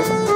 감사합니다.